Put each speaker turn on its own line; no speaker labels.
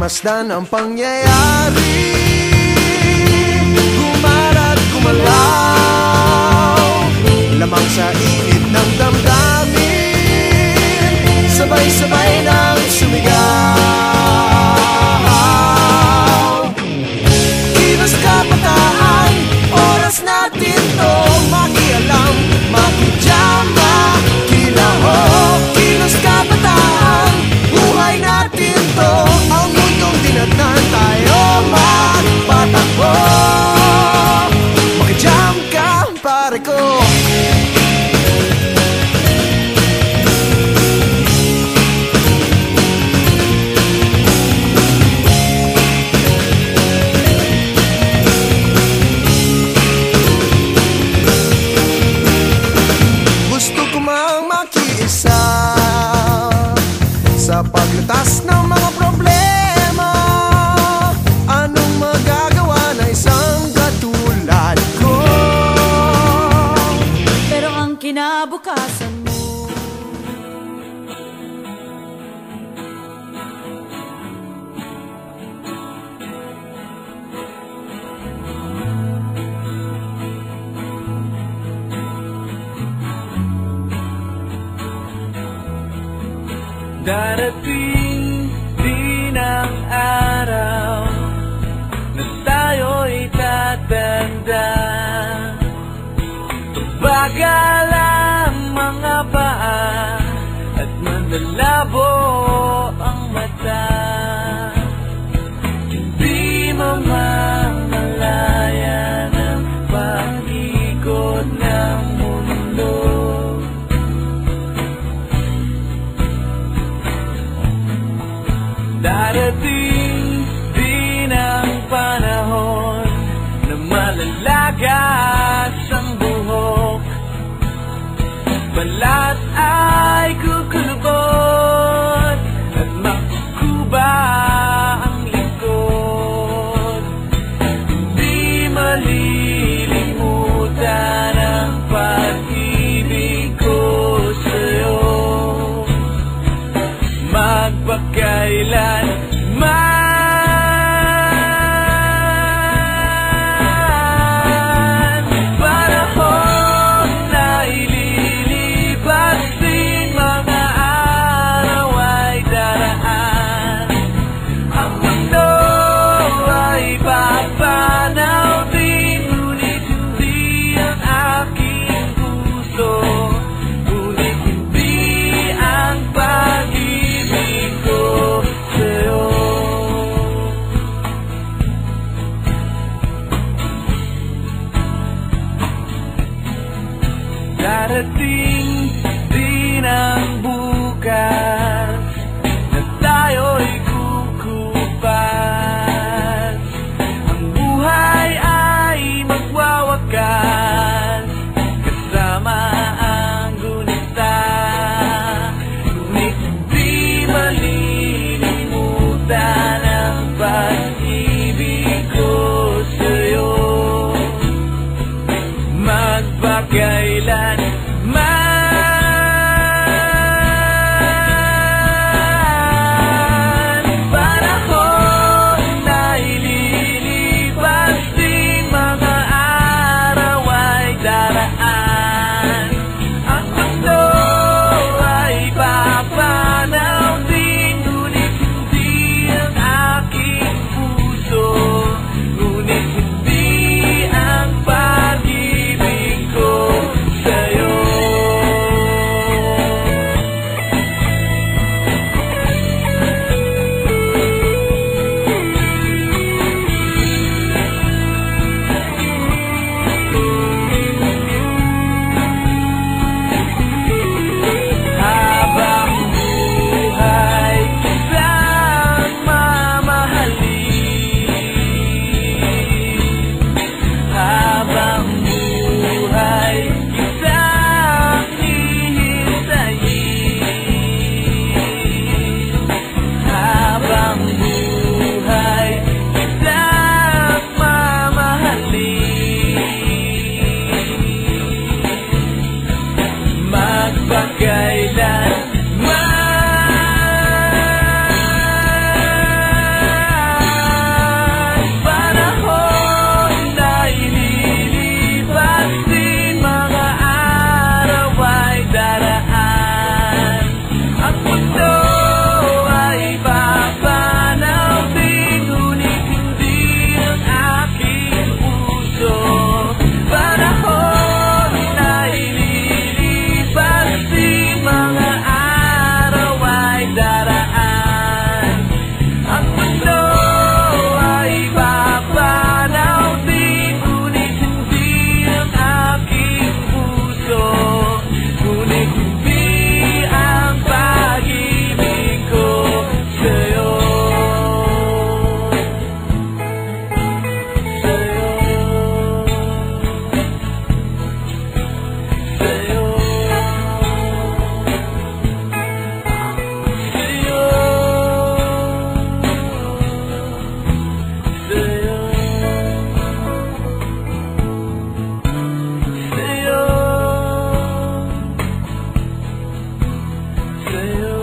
masdan ang pangyayari. Gumarat, gumalaw Lamang sa
iyo
Darating din ang araw Na tayo'y tatanda. Tubagal ang mga paa At manlalabo the gotta be. kailan say